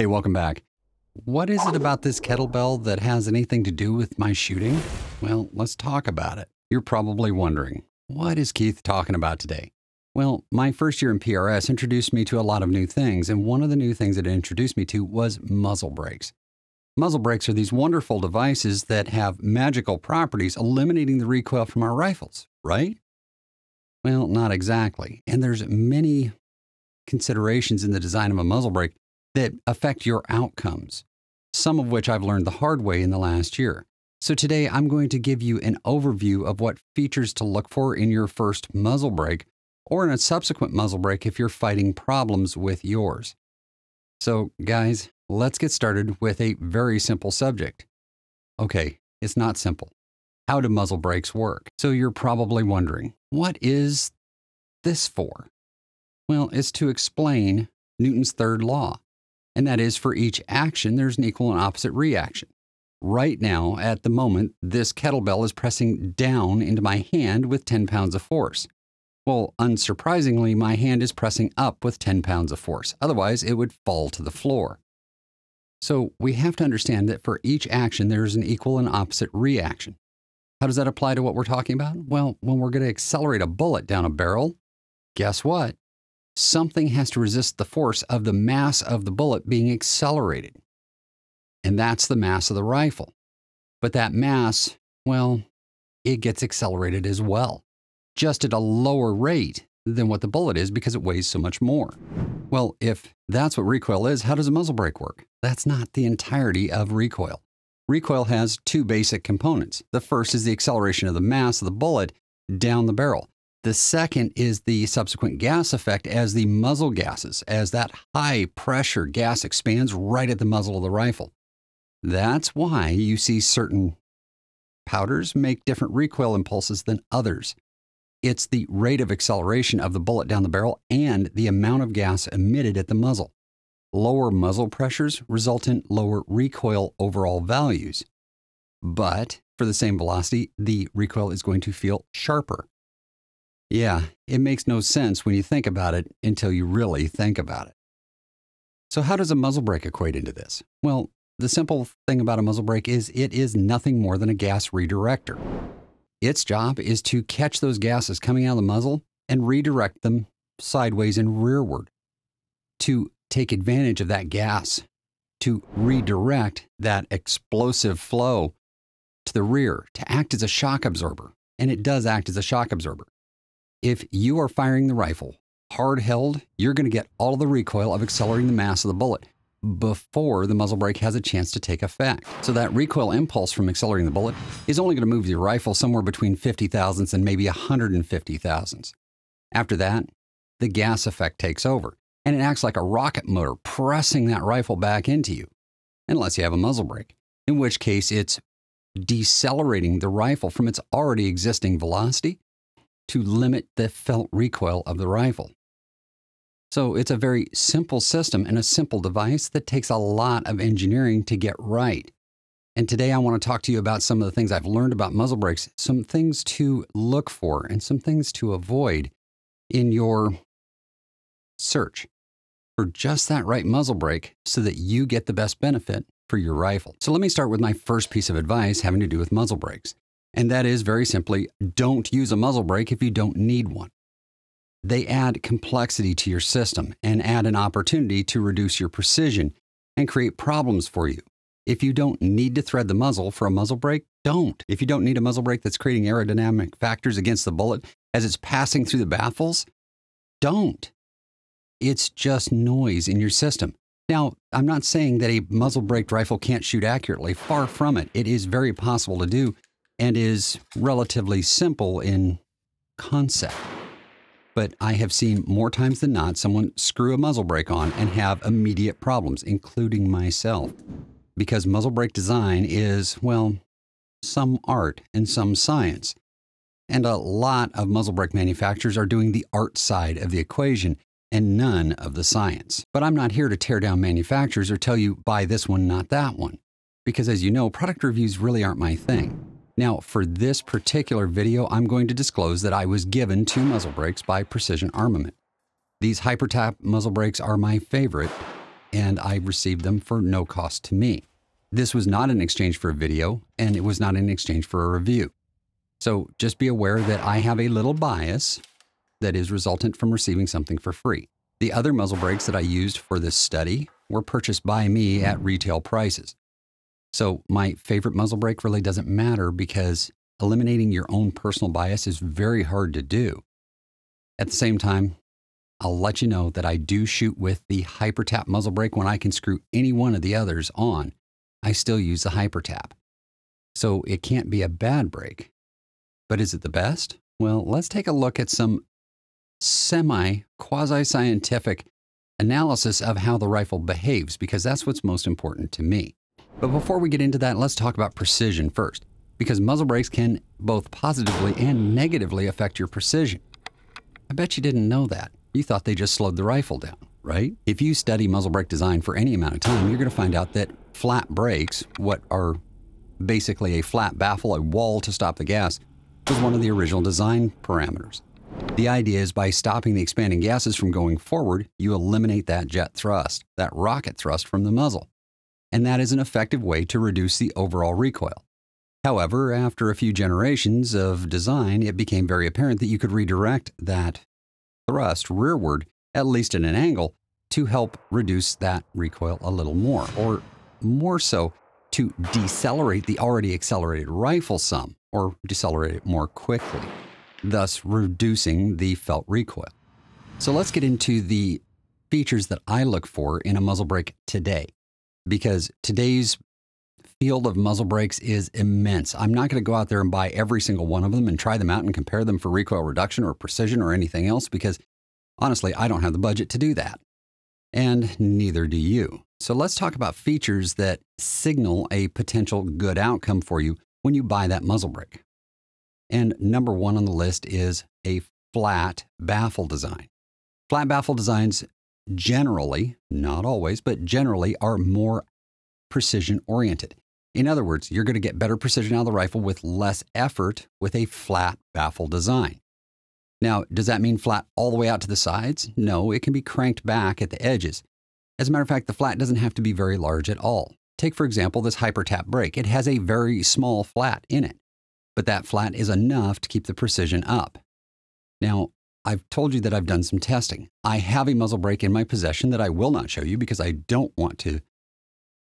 Hey, welcome back. What is it about this kettlebell that has anything to do with my shooting? Well, let's talk about it. You're probably wondering, what is Keith talking about today? Well, my first year in PRS introduced me to a lot of new things, and one of the new things it introduced me to was muzzle brakes. Muzzle brakes are these wonderful devices that have magical properties eliminating the recoil from our rifles, right? Well, not exactly. And there's many considerations in the design of a muzzle brake that affect your outcomes, some of which I've learned the hard way in the last year. So today I'm going to give you an overview of what features to look for in your first muzzle brake or in a subsequent muzzle brake if you're fighting problems with yours. So guys, let's get started with a very simple subject. Okay, it's not simple. How do muzzle brakes work? So you're probably wondering, what is this for? Well, it's to explain Newton's third law and that is for each action, there's an equal and opposite reaction. Right now, at the moment, this kettlebell is pressing down into my hand with 10 pounds of force. Well, unsurprisingly, my hand is pressing up with 10 pounds of force. Otherwise, it would fall to the floor. So we have to understand that for each action, there's an equal and opposite reaction. How does that apply to what we're talking about? Well, when we're going to accelerate a bullet down a barrel, guess what? Something has to resist the force of the mass of the bullet being accelerated. And that's the mass of the rifle. But that mass, well, it gets accelerated as well, just at a lower rate than what the bullet is because it weighs so much more. Well, if that's what recoil is, how does a muzzle brake work? That's not the entirety of recoil. Recoil has two basic components. The first is the acceleration of the mass of the bullet down the barrel. The second is the subsequent gas effect as the muzzle gases, as that high pressure gas expands right at the muzzle of the rifle. That's why you see certain powders make different recoil impulses than others. It's the rate of acceleration of the bullet down the barrel and the amount of gas emitted at the muzzle. Lower muzzle pressures result in lower recoil overall values. But for the same velocity, the recoil is going to feel sharper. Yeah, it makes no sense when you think about it until you really think about it. So, how does a muzzle brake equate into this? Well, the simple thing about a muzzle brake is it is nothing more than a gas redirector. Its job is to catch those gases coming out of the muzzle and redirect them sideways and rearward to take advantage of that gas, to redirect that explosive flow to the rear, to act as a shock absorber. And it does act as a shock absorber. If you are firing the rifle hard held, you're going to get all of the recoil of accelerating the mass of the bullet before the muzzle brake has a chance to take effect. So that recoil impulse from accelerating the bullet is only going to move your rifle somewhere between 50 thousandths and maybe 150 thousandths. After that, the gas effect takes over and it acts like a rocket motor pressing that rifle back into you, unless you have a muzzle brake, in which case it's decelerating the rifle from its already existing velocity to limit the felt recoil of the rifle. So it's a very simple system and a simple device that takes a lot of engineering to get right. And today I want to talk to you about some of the things I've learned about muzzle brakes, some things to look for, and some things to avoid in your search for just that right muzzle brake so that you get the best benefit for your rifle. So let me start with my first piece of advice having to do with muzzle brakes. And that is very simply don't use a muzzle brake if you don't need one. They add complexity to your system and add an opportunity to reduce your precision and create problems for you. If you don't need to thread the muzzle for a muzzle brake, don't. If you don't need a muzzle brake that's creating aerodynamic factors against the bullet as it's passing through the baffles, don't. It's just noise in your system. Now, I'm not saying that a muzzle brake rifle can't shoot accurately. Far from it. It is very possible to do, and is relatively simple in concept. But I have seen more times than not someone screw a muzzle brake on and have immediate problems, including myself. Because muzzle brake design is, well, some art and some science. And a lot of muzzle brake manufacturers are doing the art side of the equation and none of the science. But I'm not here to tear down manufacturers or tell you buy this one, not that one. Because as you know, product reviews really aren't my thing. Now, for this particular video, I'm going to disclose that I was given two muzzle brakes by Precision Armament. These HyperTap muzzle brakes are my favorite and I received them for no cost to me. This was not in exchange for a video, and it was not in exchange for a review. So just be aware that I have a little bias that is resultant from receiving something for free. The other muzzle brakes that I used for this study were purchased by me at retail prices. So my favorite muzzle brake really doesn't matter because eliminating your own personal bias is very hard to do. At the same time, I'll let you know that I do shoot with the HyperTap muzzle brake when I can screw any one of the others on. I still use the HyperTap. So it can't be a bad brake. But is it the best? Well, let's take a look at some semi quasi scientific analysis of how the rifle behaves because that's what's most important to me. But before we get into that, let's talk about precision first because muzzle brakes can both positively and negatively affect your precision. I bet you didn't know that. You thought they just slowed the rifle down, right? If you study muzzle brake design for any amount of time, you're going to find out that flat brakes, what are basically a flat baffle, a wall to stop the gas, was one of the original design parameters. The idea is by stopping the expanding gases from going forward, you eliminate that jet thrust, that rocket thrust from the muzzle. And that is an effective way to reduce the overall recoil. However, after a few generations of design, it became very apparent that you could redirect that thrust rearward, at least at an angle, to help reduce that recoil a little more, or more so, to decelerate the already accelerated rifle some, or decelerate it more quickly, thus reducing the felt recoil. So let's get into the features that I look for in a muzzle brake today, because today's field of muzzle brakes is immense. I'm not going to go out there and buy every single one of them and try them out and compare them for recoil reduction or precision or anything else because honestly, I don't have the budget to do that. And neither do you. So let's talk about features that signal a potential good outcome for you when you buy that muzzle brake. And number one on the list is a flat baffle design. Flat baffle designs generally, not always, but generally are more precision oriented. In other words, you're going to get better precision out of the rifle with less effort with a flat baffle design. Now, does that mean flat all the way out to the sides? No, it can be cranked back at the edges. As a matter of fact, the flat doesn't have to be very large at all. Take, for example, this HyperTap brake. It has a very small flat in it, but that flat is enough to keep the precision up. Now, I've told you that I've done some testing. I have a muzzle brake in my possession that I will not show you because I don't want to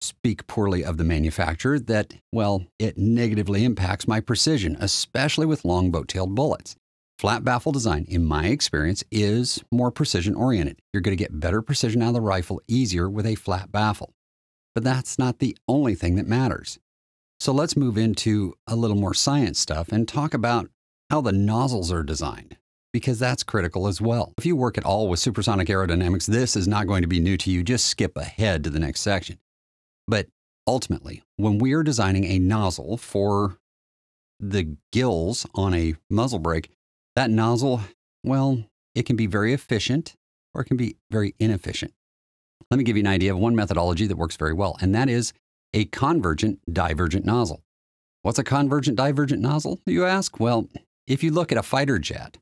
speak poorly of the manufacturer that, well, it negatively impacts my precision, especially with long boat tailed bullets. Flat baffle design, in my experience, is more precision oriented. You're going to get better precision out of the rifle easier with a flat baffle. But that's not the only thing that matters. So let's move into a little more science stuff and talk about how the nozzles are designed, because that's critical as well. If you work at all with supersonic aerodynamics, this is not going to be new to you. Just skip ahead to the next section. But ultimately, when we are designing a nozzle for the gills on a muzzle brake, that nozzle, well, it can be very efficient or it can be very inefficient. Let me give you an idea of one methodology that works very well, and that is a convergent divergent nozzle. What's a convergent divergent nozzle, you ask? Well, if you look at a fighter jet,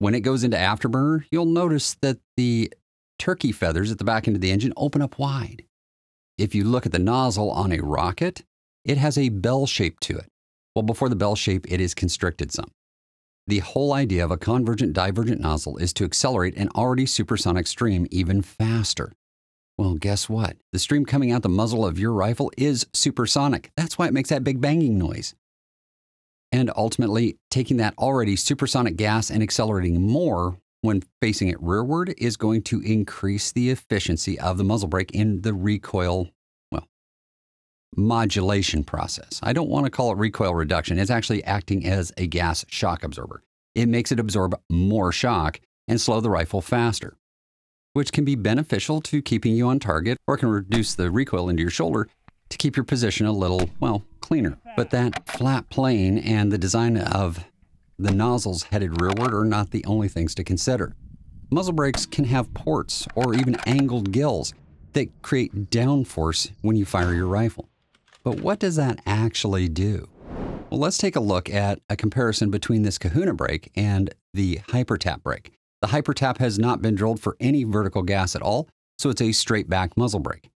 when it goes into afterburner, you'll notice that the turkey feathers at the back end of the engine open up wide. If you look at the nozzle on a rocket, it has a bell shape to it. Well, before the bell shape, it is constricted some. The whole idea of a convergent divergent nozzle is to accelerate an already supersonic stream even faster. Well, guess what? The stream coming out the muzzle of your rifle is supersonic. That's why it makes that big banging noise. And ultimately, taking that already supersonic gas and accelerating more when facing it rearward is going to increase the efficiency of the muzzle brake in the recoil, well, modulation process. I don't want to call it recoil reduction. It's actually acting as a gas shock absorber. It makes it absorb more shock and slow the rifle faster, which can be beneficial to keeping you on target or can reduce the recoil into your shoulder to keep your position a little, well, cleaner. But that flat plane and the design of the nozzles headed rearward are not the only things to consider. Muzzle brakes can have ports or even angled gills that create downforce when you fire your rifle. But what does that actually do? Well, let's take a look at a comparison between this Kahuna brake and the HyperTap brake. The HyperTap has not been drilled for any vertical gas at all, so it's a straight back muzzle brake,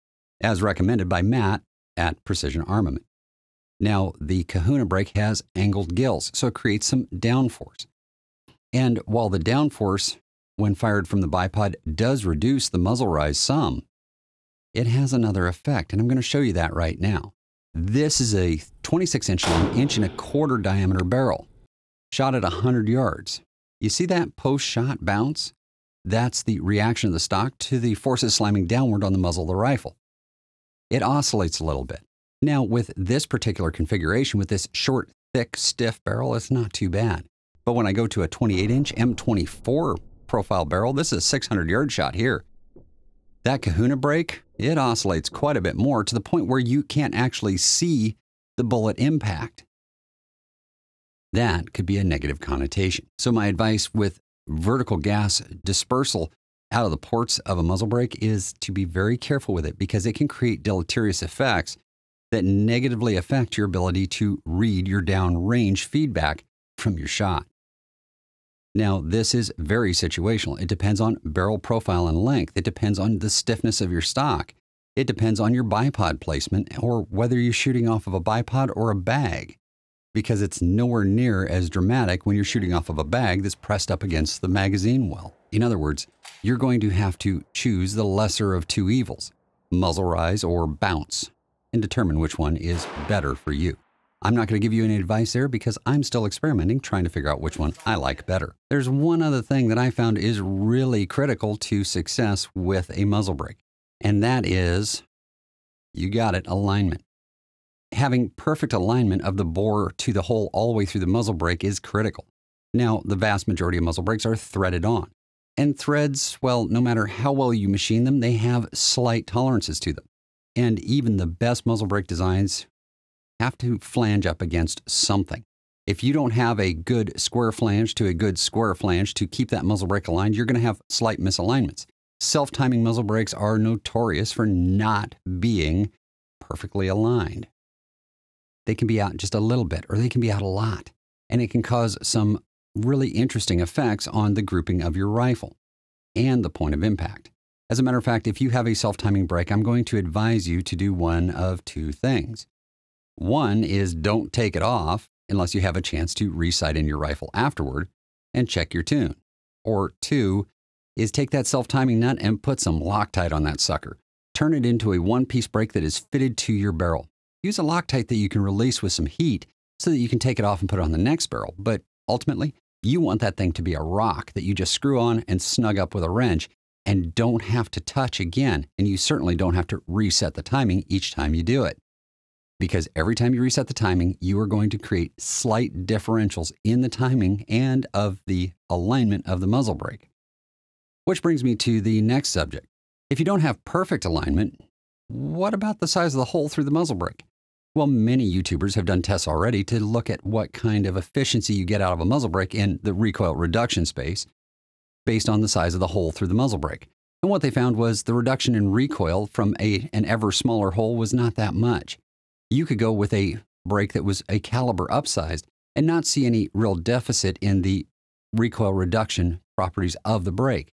as recommended by Matt at Precision Armament. Now, the Kahuna brake has angled gills, so it creates some downforce. And while the downforce, when fired from the bipod, does reduce the muzzle rise some, it has another effect, and I'm going to show you that right now. This is a 26 inch long, inch and a quarter diameter barrel, shot at 100 yards. You see that post shot bounce? That's the reaction of the stock to the forces slamming downward on the muzzle of the rifle. It oscillates a little bit. Now, with this particular configuration, with this short, thick, stiff barrel, it's not too bad. But when I go to a 28 inch M24 profile barrel, this is a 600 yard shot here. That kahuna brake, it oscillates quite a bit more to the point where you can't actually see the bullet impact. That could be a negative connotation. So, my advice with vertical gas dispersal out of the ports of a muzzle brake is to be very careful with it because it can create deleterious effects that negatively affect your ability to read your downrange feedback from your shot. Now, this is very situational. It depends on barrel profile and length. It depends on the stiffness of your stock. It depends on your bipod placement or whether you're shooting off of a bipod or a bag, because it's nowhere near as dramatic when you're shooting off of a bag that's pressed up against the magazine well. In other words, you're going to have to choose the lesser of two evils, muzzle rise or bounce, and determine which one is better for you. I'm not going to give you any advice there because I'm still experimenting, trying to figure out which one I like better. There's one other thing that I found is really critical to success with a muzzle brake, and that is you got it alignment. Having perfect alignment of the bore to the hole all the way through the muzzle brake is critical. Now, the vast majority of muzzle brakes are threaded on. And threads, well, no matter how well you machine them, they have slight tolerances to them. And even the best muzzle brake designs have to flange up against something. If you don't have a good square flange to a good square flange to keep that muzzle brake aligned, you're going to have slight misalignments. Self timing muzzle brakes are notorious for not being perfectly aligned. They can be out just a little bit or they can be out a lot, and it can cause some really interesting effects on the grouping of your rifle and the point of impact. As a matter of fact, if you have a self timing brake, I'm going to advise you to do one of two things. One is don't take it off unless you have a chance to resight in your rifle afterward and check your tune. Or two is take that self timing nut and put some Loctite on that sucker. Turn it into a one piece brake that is fitted to your barrel. Use a Loctite that you can release with some heat so that you can take it off and put it on the next barrel. But ultimately, you want that thing to be a rock that you just screw on and snug up with a wrench and don't have to touch again. And you certainly don't have to reset the timing each time you do it because every time you reset the timing, you are going to create slight differentials in the timing and of the alignment of the muzzle brake. Which brings me to the next subject. If you don't have perfect alignment, what about the size of the hole through the muzzle brake? Well, many YouTubers have done tests already to look at what kind of efficiency you get out of a muzzle brake in the recoil reduction space based on the size of the hole through the muzzle brake. And what they found was the reduction in recoil from a, an ever smaller hole was not that much you could go with a brake that was a caliber upsized and not see any real deficit in the recoil reduction properties of the brake.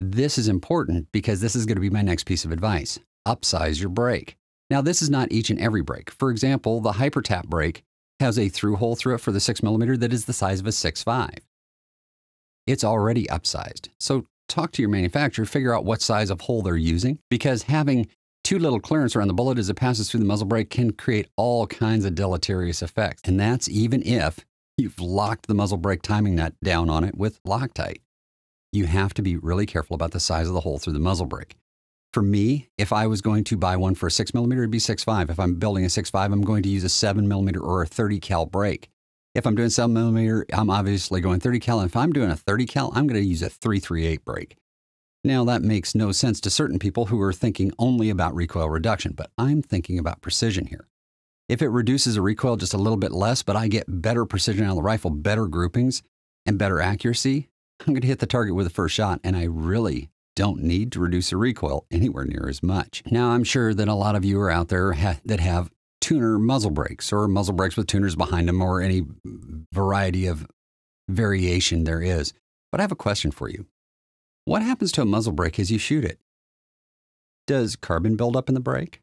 This is important because this is going to be my next piece of advice. Upsize your brake. Now, this is not each and every brake. For example, the HyperTap brake has a through hole through it for the 6mm that is the size of a 6.5. It's already upsized. So talk to your manufacturer, figure out what size of hole they're using, because having too little clearance around the bullet as it passes through the muzzle brake can create all kinds of deleterious effects. And that's even if you've locked the muzzle brake timing nut down on it with Loctite. You have to be really careful about the size of the hole through the muzzle brake. For me, if I was going to buy one for a 6 millimeter, it'd be 6.5. If I'm building a 6.5, I'm going to use a 7 millimeter or a 30 cal brake. If I'm doing 7 millimeter, I'm obviously going 30 cal. And if I'm doing a 30 cal, I'm going to use a 338 brake. Now, that makes no sense to certain people who are thinking only about recoil reduction, but I'm thinking about precision here. If it reduces a recoil just a little bit less, but I get better precision out of the rifle, better groupings, and better accuracy, I'm going to hit the target with the first shot, and I really don't need to reduce the recoil anywhere near as much. Now, I'm sure that a lot of you are out there ha that have tuner muzzle brakes or muzzle brakes with tuners behind them or any variety of variation there is. But I have a question for you. What happens to a muzzle brake as you shoot it? Does carbon build up in the brake?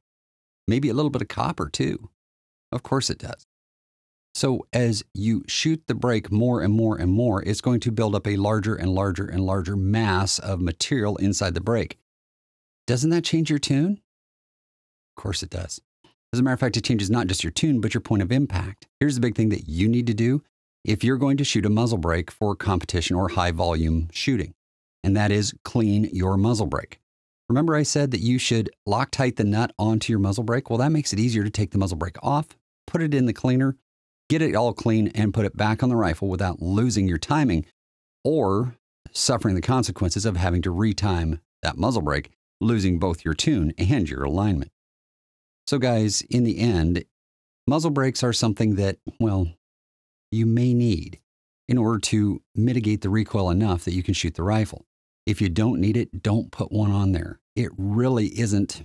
Maybe a little bit of copper too. Of course it does. So as you shoot the brake more and more and more, it's going to build up a larger and larger and larger mass of material inside the brake. Doesn't that change your tune? Of course it does. As a matter of fact, it changes not just your tune, but your point of impact. Here's the big thing that you need to do if you're going to shoot a muzzle brake for competition or high volume shooting, and that is clean your muzzle brake. Remember, I said that you should Loctite the nut onto your muzzle brake? Well, that makes it easier to take the muzzle brake off, put it in the cleaner, get it all clean, and put it back on the rifle without losing your timing or suffering the consequences of having to retime that muzzle brake, losing both your tune and your alignment. So, guys, in the end, muzzle brakes are something that, well, you may need in order to mitigate the recoil enough that you can shoot the rifle. If you don't need it, don't put one on there. It really isn't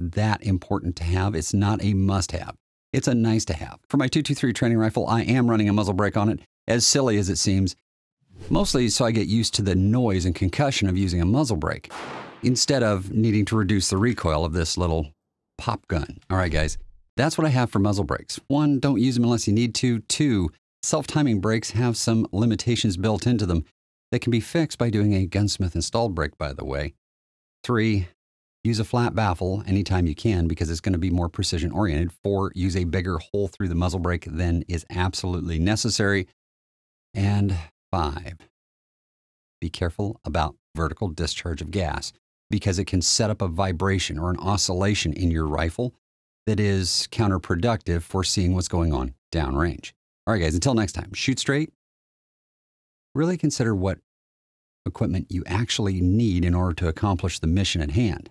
that important to have. It's not a must have. It's a nice to have. For my 223 training rifle, I am running a muzzle brake on it, as silly as it seems, mostly so I get used to the noise and concussion of using a muzzle brake, instead of needing to reduce the recoil of this little pop gun. All right, guys, that's what I have for muzzle brakes. One, don't use them unless you need to. Two, self-timing brakes have some limitations built into them that can be fixed by doing a gunsmith installed brake, by the way. Three, Use a flat baffle anytime you can because it's going to be more precision oriented. Four, use a bigger hole through the muzzle brake than is absolutely necessary. And five, be careful about vertical discharge of gas because it can set up a vibration or an oscillation in your rifle that is counterproductive for seeing what's going on downrange. All right, guys, until next time, shoot straight. Really consider what equipment you actually need in order to accomplish the mission at hand